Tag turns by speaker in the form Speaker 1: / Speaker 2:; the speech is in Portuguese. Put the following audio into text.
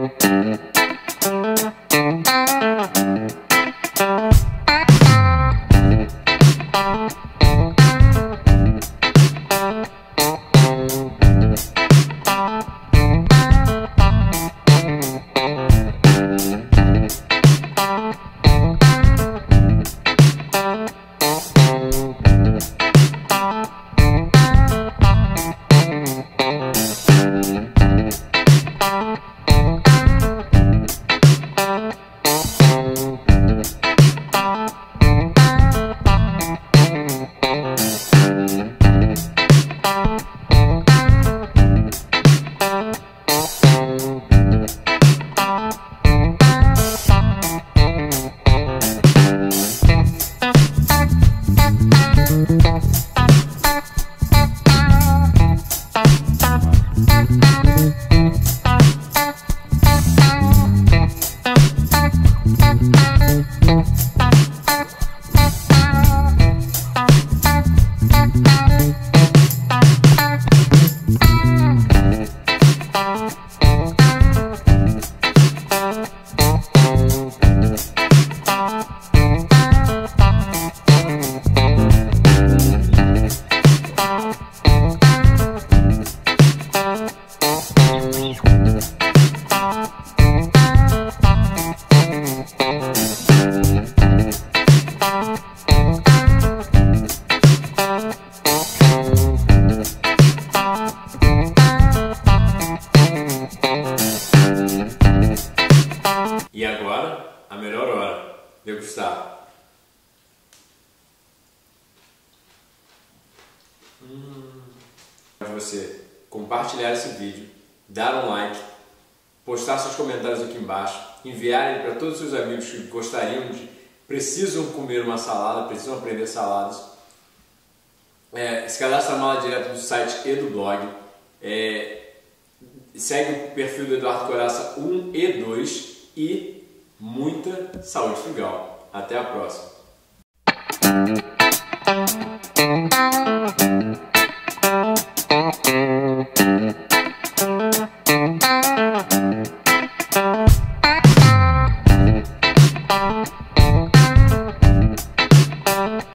Speaker 1: Mm-hmm. a melhor hora. Degustar. Hum. Você compartilhar esse vídeo, dar um like, postar seus comentários aqui embaixo, enviar ele para todos os seus amigos que gostariam de, precisam comer uma salada, precisam aprender saladas. É, se cadastra na mala direto do site e do blog. É, segue o perfil do Eduardo Coraça 1 e 2 e muita saúde legal. Até a próxima!